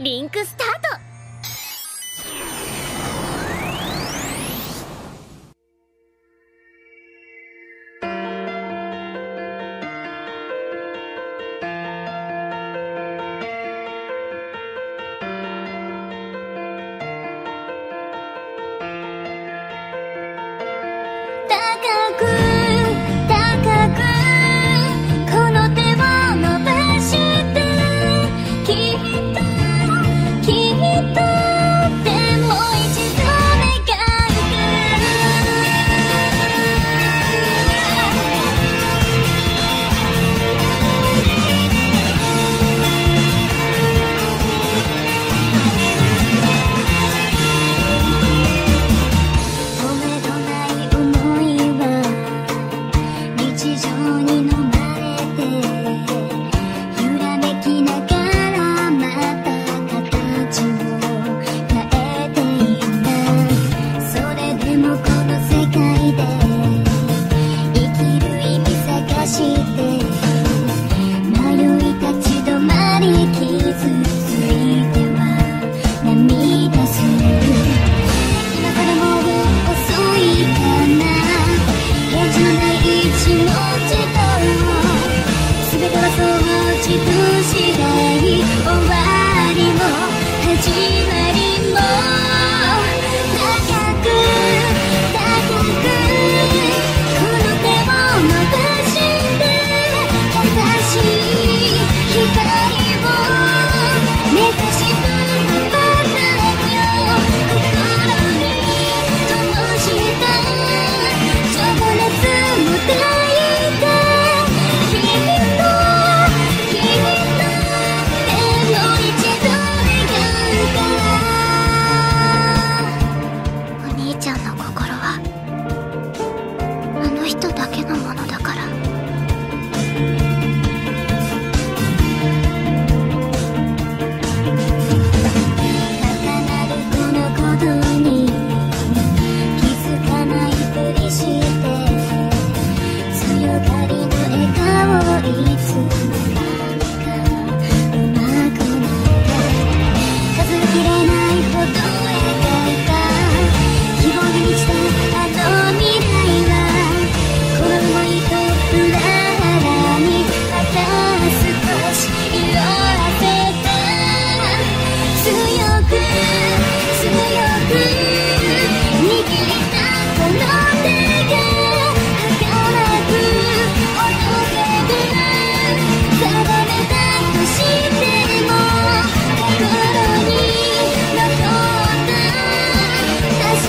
リンクスタート see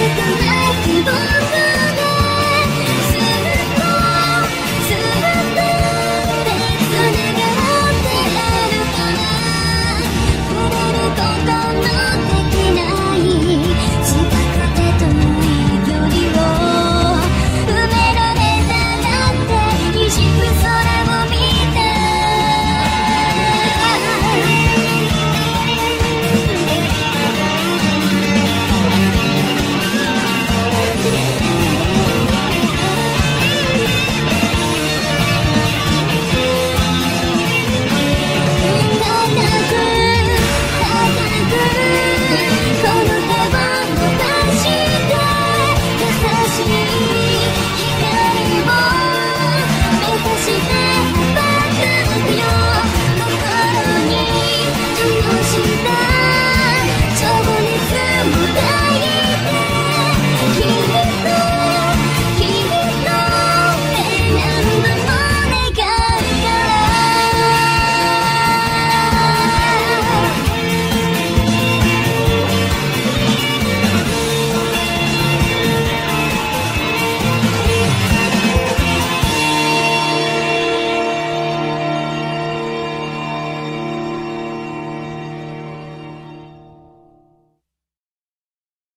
くない希望